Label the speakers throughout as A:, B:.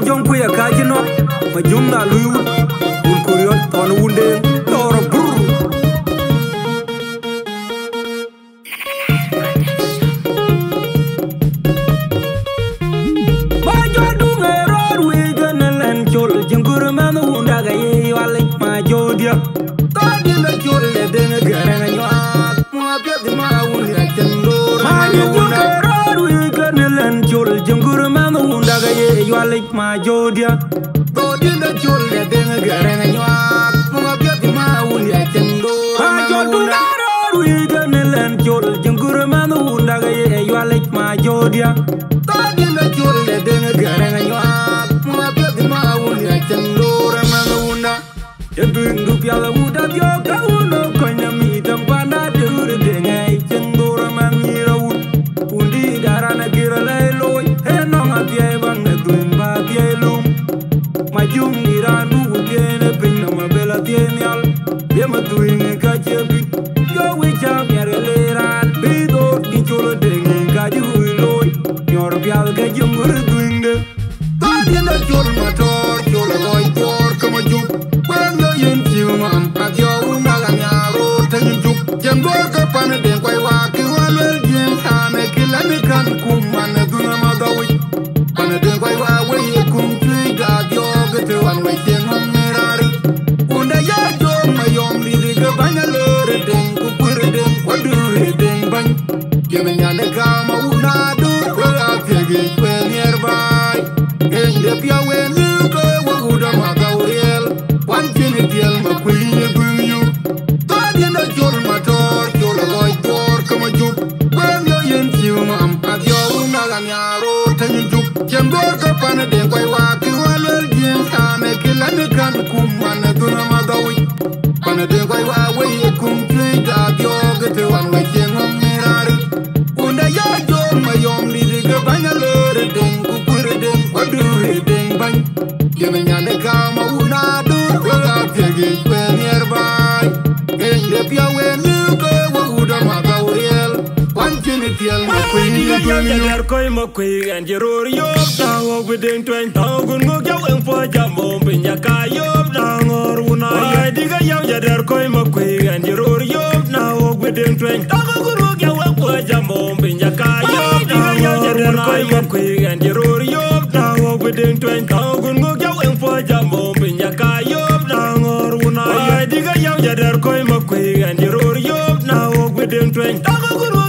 A: jong kuya kajino ma luyu un kuriot ton Like my jodia go. Dina jol le benga garanga nyak mo ma biati ma wul ya tengo ma jodu daro wi gane len jol jengure man wunda ga ye yol ik ma jodia go dina jol le benga garanga nyak mo ma biati ma wul ya tengo re man wunda yendu ndu piala wuda dio ka wuno konyami tuinge kachebi Yo wicha miare leran Bido inchulo dengi kaji huiloi Nyor pial ka jumur duinde Kadina chul mator chul loy por kama juk Kwendo yin chiu mam Adyo unaga nyaro tanyin juk Jem gor ka pan den kway waki kan yaro ta juk jembe ka pan de koy wa ki walol jin tane ki lan kan kum man duna ma dawi pan de koy wa we kum tri da yo ge te wan we jeng mirari. Unda yo yo ma yom li de ga ban le re den ku kur den ko du re den ban yen nyane ka ma una du ga te ge we nyer bai ge de pya we Wan kini tiel ma kwini gwenyu
B: Jar koy mo kwi en jeror yob da wo gudeng twen ta gun go jaw en fo jamo pinya ka yob da ngor una ay diga yaw jar koy mo kwi en jeror yob na wo gudeng twen ta gun en fo ka koy mo kwi en jeror yob da wo gudeng twen ta gun go jaw en fo ka da ngor una diga koy mo na wo twen ta gun go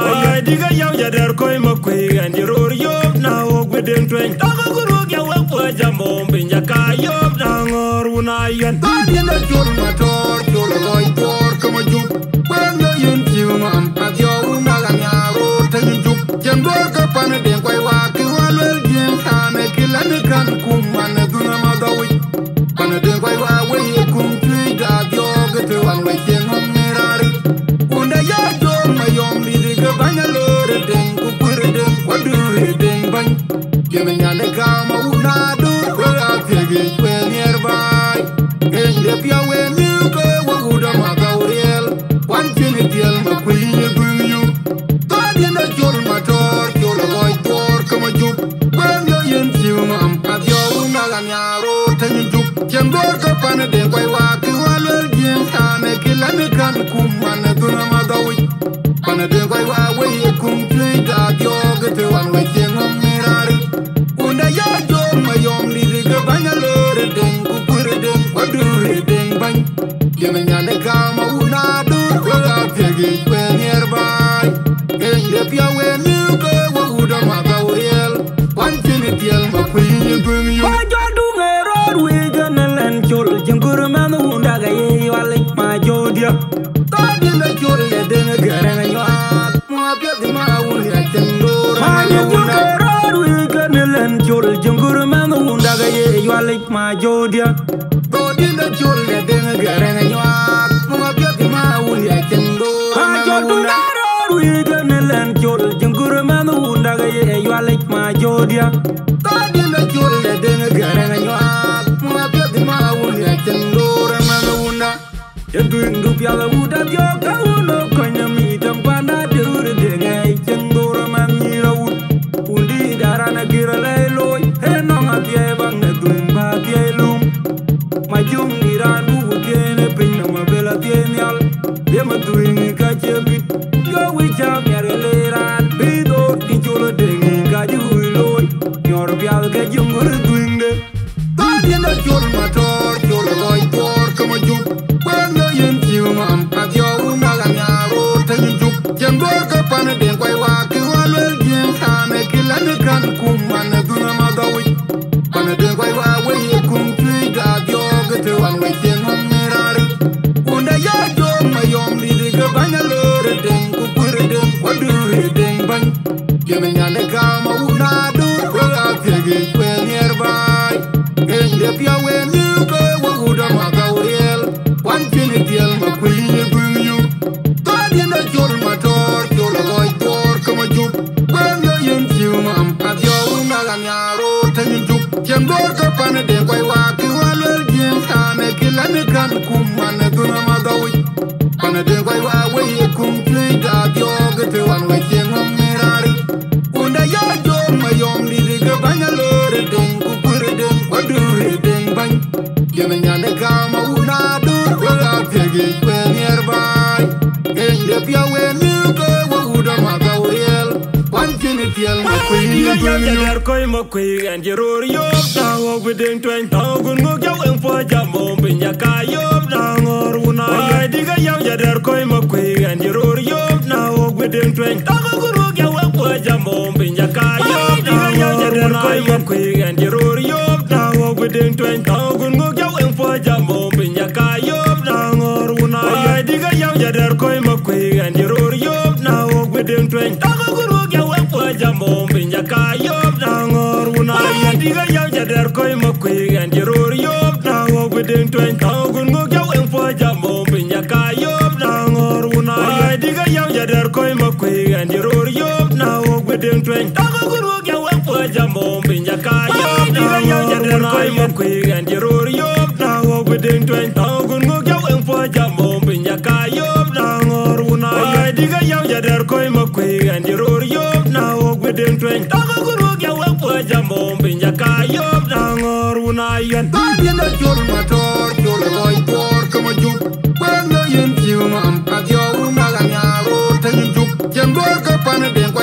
B: da ngor una ay diga yaw jar koy mo kwi en jeror yob na wo gudeng twen. Ta gun go jaw en fo jamo ka yob da ngor una yan
A: Tadi na jol mator jol loy por kama juk Kwendo yin chiu mam Adyo unaga nyaro tanyin juk Jembor ka pana den kway waki Keme nyane kama unadu Wega piegi kwe nearby Ende pia we nuke waguda magauriel Wan kini tiel ma kwinye gwengyu Ma jodunge ror wige nelen chul. Jingur man unda ga ye wale ma jodia Kadi na chul le denge gare na nyuat. Mua pia di ma uni a chendor Ma jodunge ror wige nelen chul. Jingur man unda ga ye wale ma jodia kodia tadi na kyole le dene gare na nywa. Ma pya di ma wuni a chen lore ma na yendu indu pya la
B: wuda dio
A: ka la.
B: Jagar koi makui and jerur yop da wog within twenty thousand mug yau and for jamon pinya ka yop da ngor una. Oya diga yau na wog within twenty thousand mug yau and koi makui and jerur yop na wog within twenty thousand mug yau and for jamon pinya ka yop da ngor una. Oya diga yau jagar koi makui and jerur yop na wog within twenty thousand mug yau and for jamon pinya ka yop. Diga yau jadar koy ma kuy an jiror yob na wo gudin twen ta gun ngok yau en fo jamo binya ka yob na ngor una ya diga yau jadar koy ma kuy an jiror yob na wo gudin twen ta gun ngok yau en fo jamo binya ka yop diga yau jadar koy ma kuy an jiror yob na wo gudin twen ta gun ngok yau en fo jamo binya ka yob na ngor una ya diga yau jadar koy ma kuy an jiror yob na wo gudin twen ta gun ngok yau en fo jamo binya ngor una yan
A: Tadi na chul ma tor chul loy tor kama juk Kwen yo yen chiu ma am At yo una ga nyaro tanyi juk Jem dor ka pane den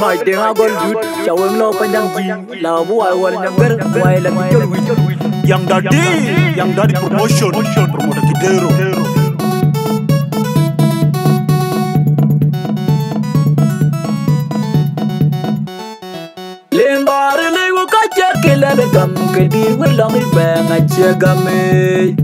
C: Deng mabil mai deng agol jut Caweng lo panjang ji Lau buai wal nyangger Buai lagi jol wi
D: Yang Dadi, Yang Dadi Promotion, promoter Kidero.
C: Lembari liwu kacer kilele gam Kedi wilang ibeng acia game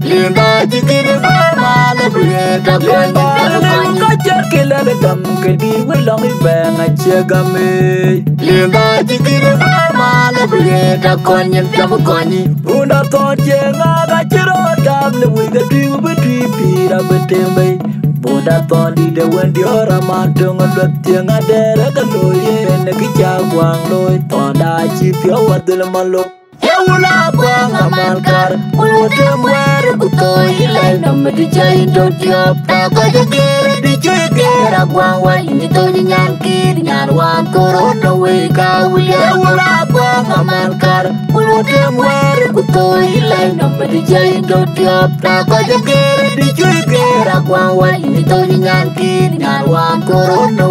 E: Linda jikini mama na buyeta
C: Lembari liwu kacer kilele gam Kedi wilang ibeng acia game
E: Linda jikini mama na buyeta
C: Lembari liwu kacer kilele gam Kedi wilang ibeng acia game
E: Linda jikini mama na buyeta konyin jamu konyi
C: Una ton jenga gachiro dam le wiga tu betui pira betembe Bunda ton di de wendi ora mantung alwet jenga dere kaloye ne kichagwang loy ton da chi pio wadil malok
E: Dawla banga mankar Mulu demwer Uto hilai Nama dijahin do diop Tako jagir di jagir Ragwang wa inji to nyankir Nyarwan korono wika Wilya wala banga mankar Mulu demwer Uto hilai Nama dijahin do diop Tako jagir di jagir Ragwang wa inji to
C: nyankir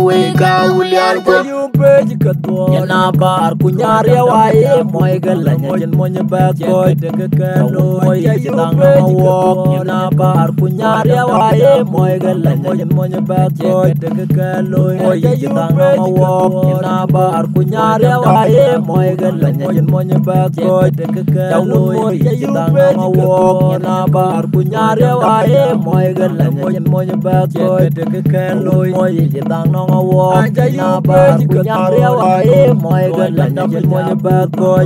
C: wika Wilya mankar jen monye bad boy Tawu moy jitang na wok Yana bar kunyari wae moy galanya jen monye bad boy Moy jitang na wok Yana bar kunyari wae moy galanya jen monye bad boy Tawu moy jitang na wok Yana bar kunyari wae moy galanya jen monye bad boy Moy jitang na wok Yana bar kunyari wae moy galanya jen monye bad boy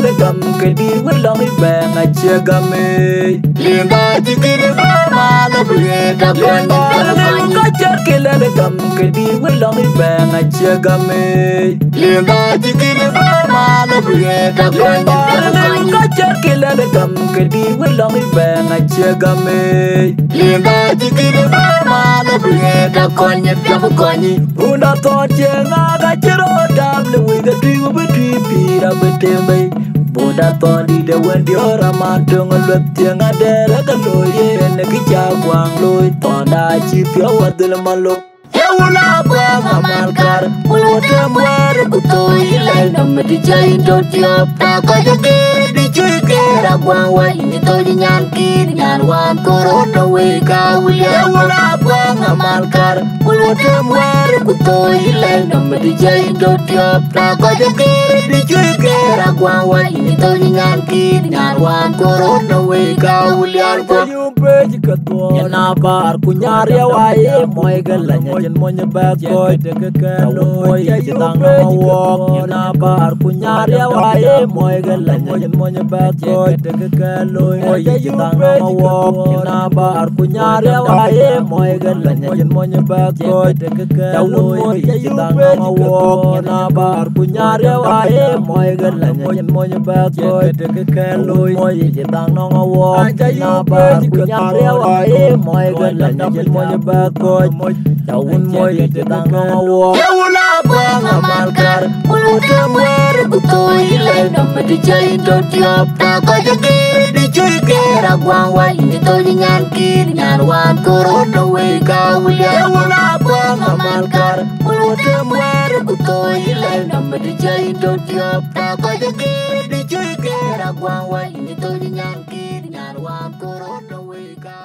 C: le le gam ke di wu long i be nga che gam e
E: Linda jikini mama la breda kwani
C: Bare le wu ka jar ke le le gam ke di wu long i be nga che gam e
E: Linda jikini mama la breda kwani
C: Bare le wu ka jar ke le le gam ke di wu long i be nga che gam e
E: Linda jikini mama la breda kwani Pyamu kwani
C: Una to che nga ga chiro dam le wi ga di go bi di pi ra bi tembe Boda to di de wen di ora ma tung lu tieng a de ra ga lo ye ne ki cha kwang lo to da chi pyo wa de ma lo
E: Yawula kwa mamalkar Ulwata mwere kutoi Ilai nama di jai do tiop Tako jagir Ragwan wa inji toji nyan kiri nyan wan korona we ka wuya wala ba ngamal kar wala da mwar ku to hilai na medi jai do tiap ta ko je kiri di jui ke ragwan ini inji toji nyan kiri nyan wan koron da we
C: ka wuya ko yumpe yana bar ku nyar ya wa ye moy galla nyen mo nye ba ko de ke ka no ye ji dang ma wo yana bar ku nyar ya wa ye moy galla nyen monyo bet koj teke keloi Moi yi tanga ma wok Kina bar. Ku nyare wae Moi gen lanya jin monyo bet koj teke keloi Moi yi tanga ma wok Kina bar. Ku nyare wae Moi gen lanya jin monyo bet koj teke keloi Moi yi tanga ma wok Kina bar. ku nyare wae Moi gen lanya jin monyo bet koj Tawun moi yi tanga ma wok
E: puedo marcar Uno que muere buto ile No me DJ do diop Na kaya kiri di chui kera Guang wai ni to di nyan kiri Nyan wan kuro do wei ka Ulia wala puedo marcar Uno que muere buto ile No me DJ do diop Na kaya kiri di chui kera Guang wai ni to di nyan kiri Nyan wan kuro do wei ka